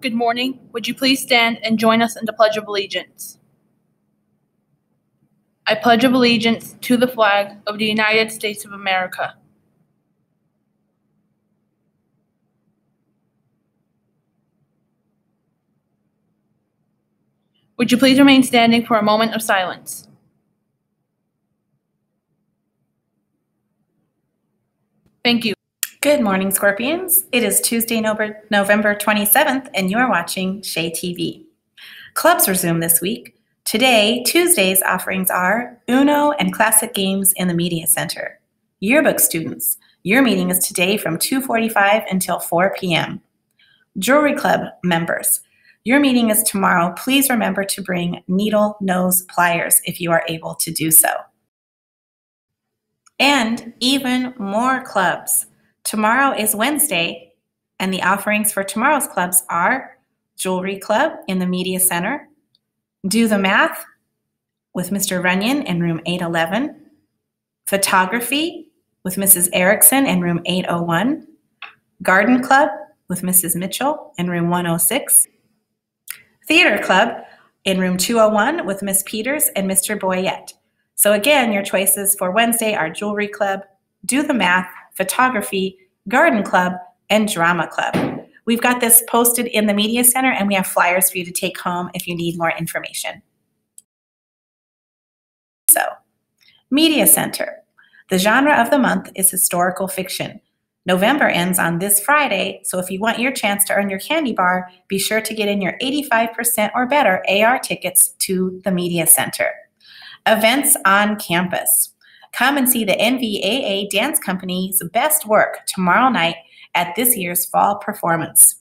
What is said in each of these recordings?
Good morning. Would you please stand and join us in the Pledge of Allegiance? I pledge of allegiance to the flag of the United States of America. Would you please remain standing for a moment of silence? Thank you. Good morning, Scorpions. It is Tuesday, November November 27th, and you are watching Shea TV. Clubs resume this week. Today, Tuesday's offerings are Uno and Classic Games in the Media Center. Yearbook students, your meeting is today from 2.45 until 4 p.m. Jewelry Club members, your meeting is tomorrow. Please remember to bring needle nose pliers if you are able to do so. And even more clubs. Tomorrow is Wednesday, and the offerings for tomorrow's clubs are Jewelry Club in the Media Center, Do the Math with Mr. Runyon in room 811, Photography with Mrs. Erickson in room 801, Garden Club with Mrs. Mitchell in room 106, Theater Club in room 201 with Miss Peters and Mr. Boyette. So again, your choices for Wednesday are Jewelry Club, Do the Math, Photography, Garden Club, and Drama Club. We've got this posted in the Media Center and we have flyers for you to take home if you need more information. So, Media Center. The genre of the month is historical fiction. November ends on this Friday, so if you want your chance to earn your candy bar, be sure to get in your 85% or better AR tickets to the Media Center. Events on campus. Come and see the NVAA Dance Company's best work tomorrow night at this year's fall performance,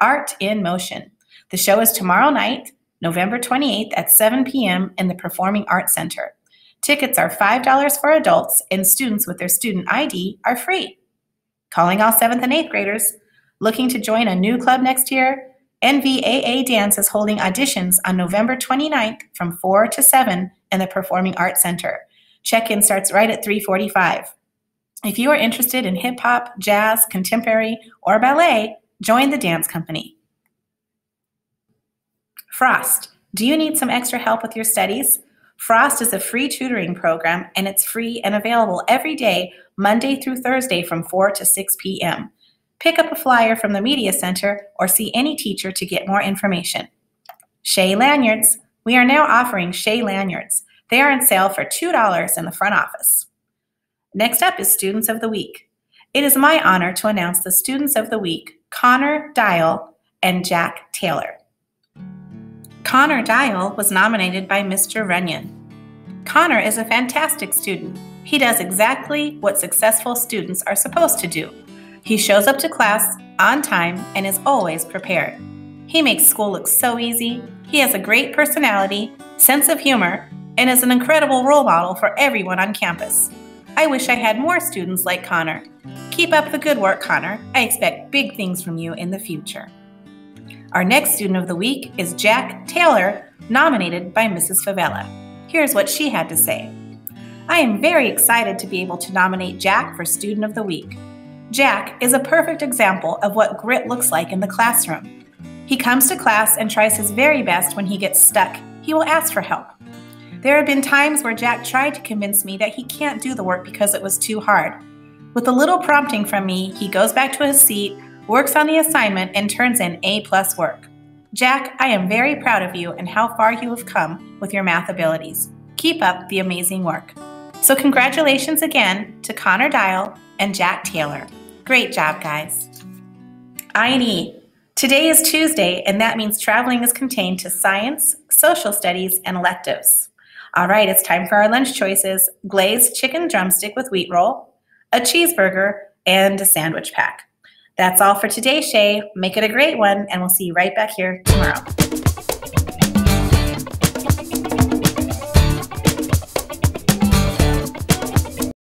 Art in Motion. The show is tomorrow night, November 28th at 7 p.m. in the Performing Arts Center. Tickets are $5 for adults, and students with their student ID are free. Calling all 7th and 8th graders. Looking to join a new club next year? NVAA Dance is holding auditions on November 29th from 4 to 7 in the Performing Arts Center. Check-in starts right at 3:45. If you are interested in hip hop, jazz, contemporary, or ballet, join the dance company. Frost. Do you need some extra help with your studies? Frost is a free tutoring program and it's free and available every day, Monday through Thursday from 4 to 6 p.m. Pick up a flyer from the Media Center or see any teacher to get more information. Shea Lanyards. We are now offering Shea Lanyards. They are on sale for $2 in the front office. Next up is Students of the Week. It is my honor to announce the Students of the Week, Connor Dial and Jack Taylor. Connor Dial was nominated by Mr. Runyon. Connor is a fantastic student. He does exactly what successful students are supposed to do. He shows up to class on time and is always prepared. He makes school look so easy. He has a great personality, sense of humor, and is an incredible role model for everyone on campus. I wish I had more students like Connor. Keep up the good work, Connor. I expect big things from you in the future. Our next student of the week is Jack Taylor, nominated by Mrs. Favela. Here's what she had to say. I am very excited to be able to nominate Jack for Student of the Week. Jack is a perfect example of what grit looks like in the classroom. He comes to class and tries his very best when he gets stuck. He will ask for help. There have been times where Jack tried to convince me that he can't do the work because it was too hard. With a little prompting from me, he goes back to his seat, works on the assignment, and turns in A plus work. Jack, I am very proud of you and how far you have come with your math abilities. Keep up the amazing work. So, congratulations again to Connor Dial and Jack Taylor. Great job, guys. I&E. Today is Tuesday, and that means traveling is contained to science, social studies, and electives. All right, it's time for our lunch choices glazed chicken drumstick with wheat roll, a cheeseburger, and a sandwich pack. That's all for today, Shea. Make it a great one, and we'll see you right back here tomorrow.